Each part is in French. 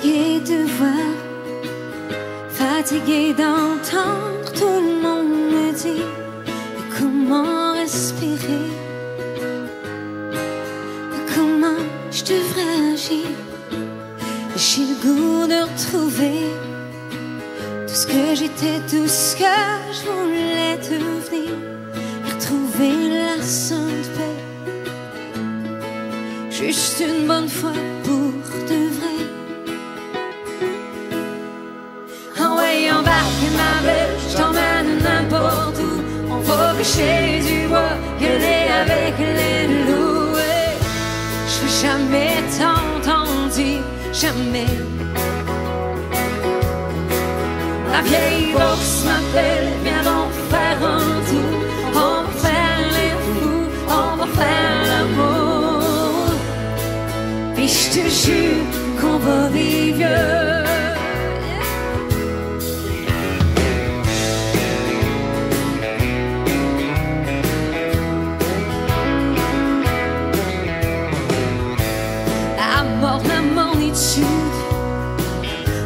suis fatiguée de voir, fatiguée d'entendre tout le monde me dire comment respirer, comment je devrais agir? J'ai le goût de retrouver tout ce que j'étais, tout ce que je voulais devenir, et retrouver la sainte paix. Juste une bonne fois pour embarque ma belle, je t'emmène n'importe où. On va pêcher du bois, gueuler avec les loups. Je veux jamais t'entendre, jamais. La vieille boxe m'appelle, viens donc faire un tour. On va faire les fous, on va faire l'amour. Puis je te jure qu'on va vivre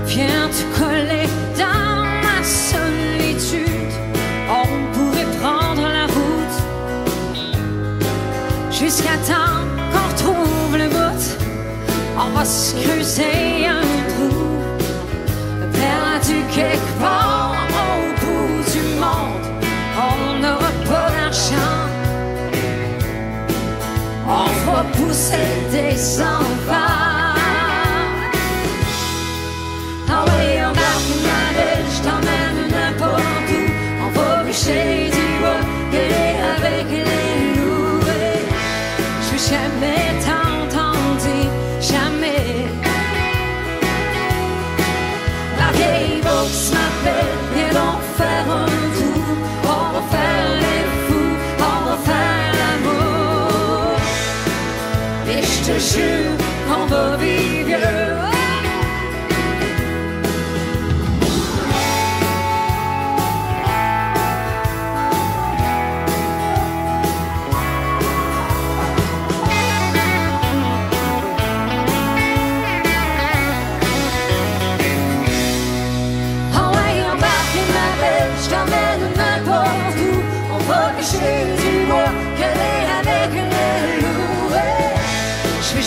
viens te coller dans ma solitude. On pourrait prendre la route jusqu'à temps qu'on retrouve le bout. On va se creuser un trou, perdu quelque part au bout du monde. On n'aura pas d'argent. On va pousser des enfants. Jamais t'entendre, jamais. La vieille boxe m'appelle,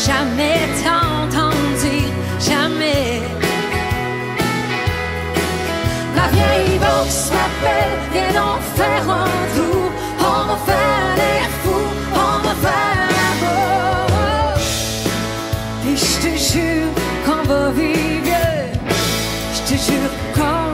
jamais t'entendre dire jamais. La vieille boxe m'appelle, viens donc faire un tour. On va faire les fous, on va faire l'amour. Et je te jure qu'on va vivre, je te jure qu'on